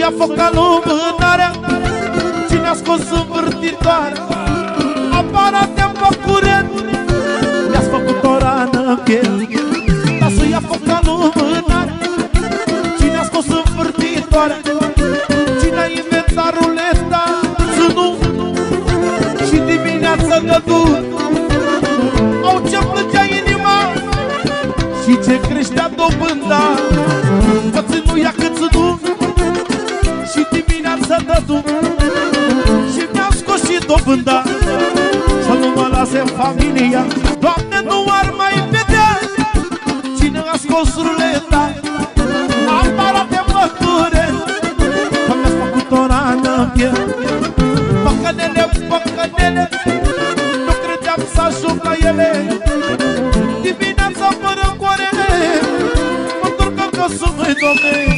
ia foc ca lumânarea Cine a scos învârtitoarea Aparate-mi pe curent. Mi-ați făcut o rană în piele Dar să ia foc ca lumânarea Cine a scos învârtitoarea Cine a inventat ruleta Să nu Și dimineața gădu Au ce plângea inima Și ce creștea dobânda dimineața dădu Și mi-a scos și dobânda Să nu mă lase familia. Doamne, nu ar mai vedea Cine a scos ruleta. Aparate măture Că mi-ați făcut o rană în piele Păcănele, păcănele Nu credeam să ajung la ele. Dimineața fără core Mă întorc acasă, măi, Doamne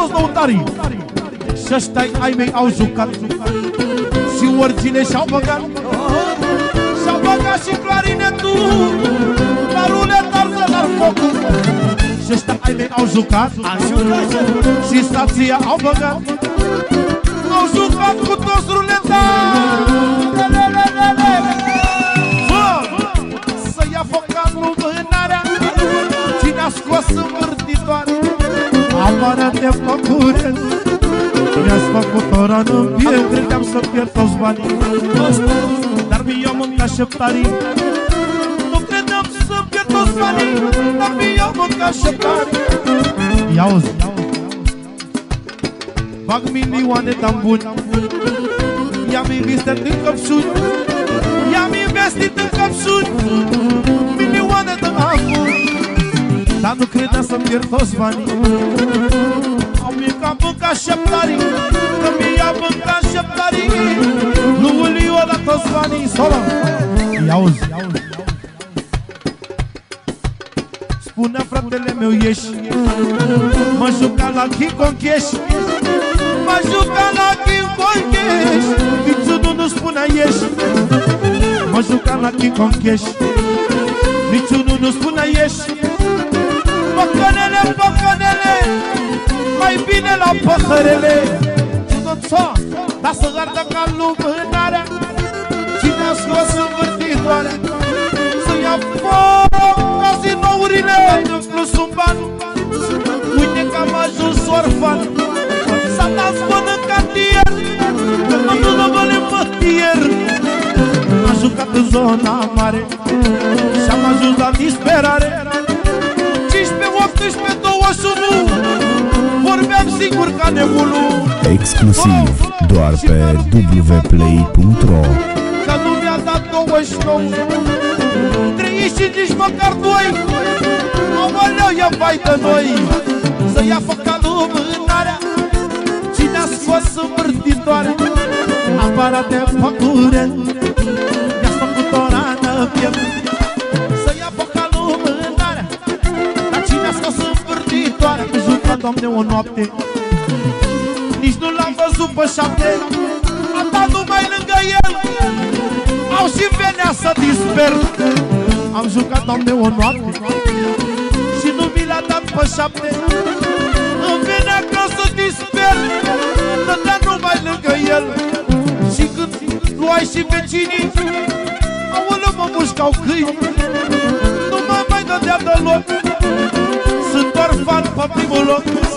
toți lăutarii. Și ăștia ai mei au jucat. Și orgine și-au băgat. Și-au băgat și clarinetul La ruleta la focul Și ăștia ai mei au jucat. Și stația au băgat. Au jucat cu toți ruleta Apară-te pe curent Mi-ați făcut o rană în piele Credeam să pierd toți banii. Dar mi-au mâncat șeptarii Nu credeam să pierd toți banii Dar mi-au mâncat șeptarii Ia uzi Bag milioane tambuni I-am investit în căpșuni I-am investit în căpșuni Milioane de acum Dar nu credeam să pierd toți banii. Au mâncat mâncat șeptarii Că mi-a mâncat șeptarii Nu îl la toți banii Solo Ia uzi Spunea fratele meu ieși Mă juca la King Kong Cash Mă juca la King Kong Cash Niciunul nu spunea ieși Mă juca la King Kong Cash Niciunul nu spunea ieși Păcănele, păcănele Mai bine la păhărele. Țo, dar să ardă ca lumânarea Cine a scos învârtitoarea Să ia foc cazinourile. Nu-mi un ban Uite că am ajuns orfan. S-a dat până în cartier Că mă nu mă le mătier Am jucat în zona mare. Și-am ajuns la disperare. 15, 18, 21 Vorbeam singur ca nebunul. Exclusiv doar pe wplay.ro Că nu mi-a dat 29 30 și nici măcar 2 Aoleu, ia vai de noi. Să ia foc ca lumânarea. Cine a scos învârtitoare Aparate păcure Mi-a făcut o rană în piept Doamne, o noapte. Nici nu l-am văzut pe șapte. Am dat numai lângă el. Au și venea să disper. Am jucat, Doamne, o noapte. Și nu mi l-a dat pe șapte. Îmi venea ca să disper. Dădea numai lângă el. Și când luai și vecinii Aoleu, mă mușcau câini. Nu mă mai dădea deloc Sunt orfan pe primul loc